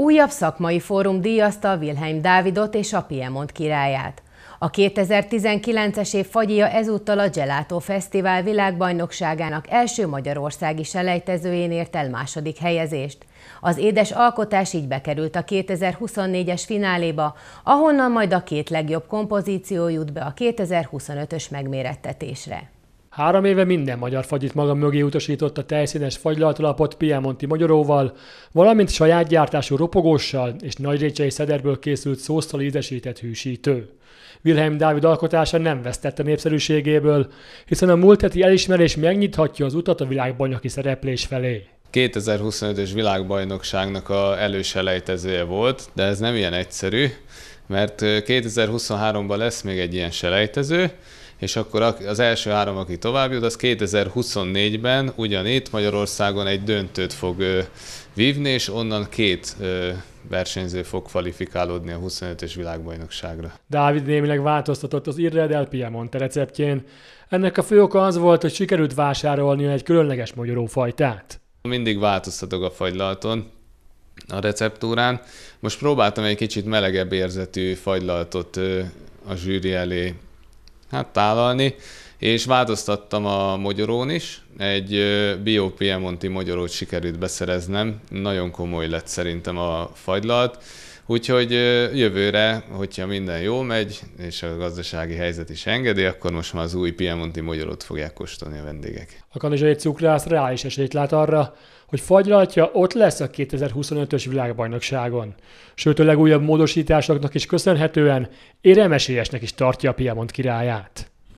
Újabb szakmai fórum díjazta Wilhelm Dávidot és a Piemont királyát. A 2019-es év fagyia ezúttal a Gelato Fesztivál világbajnokságának első magyarországi selejtezőjén ért el második helyezést. Az édes alkotás így bekerült a 2024-es fináléba, ahonnan majd a két legjobb kompozíció jut be a 2025-ös megmérettetésre. Három éve minden magyar fagyit maga mögé utasított a tejszínes fagylaltalapot Piemonti magyaróval, valamint saját gyártású ropogóssal és nagy récsei szederből készült szósztal ízesített hűsítő. Wilhelm Dávid alkotása nem vesztette népszerűségéből, hiszen a múlt heti elismerés megnyithatja az utat a világbajnoki szereplés felé. 2025-ös világbajnokságnak a előselejtezője volt, de ez nem ilyen egyszerű, mert 2023-ban lesz még egy ilyen selejtező, és akkor az első három, aki tovább jut, az 2024-ben ugyanitt Magyarországon egy döntőt fog vívni, és onnan két versenyző fog kvalifikálódni a 25-ös világbajnokságra. Dávid némileg változtatott az Irre del Piemonte receptjén. Ennek a fő oka az volt, hogy sikerült vásárolni egy különleges magyarófajtát. Mindig változtatok a fagylalton, a receptúrán. Most próbáltam egy kicsit melegebb érzetű fagylaltot a zsűri elé hát tálalni, és változtattam a magyarón is, egy Bio Piemonti magyarót sikerült beszereznem, nagyon komoly lett szerintem a fagylalt, Úgyhogy jövőre, hogyha minden jól megy, és a gazdasági helyzet is engedi, akkor most már az új Piemonti magyarót fogják kóstolni a vendégek. A kanizsai cukrász reális esélyt lát arra, hogy fagylaltja ott lesz a 2025-ös világbajnokságon. Sőt, a legújabb módosításoknak is köszönhetően éremesélyesnek is tartja a Piemont királyát.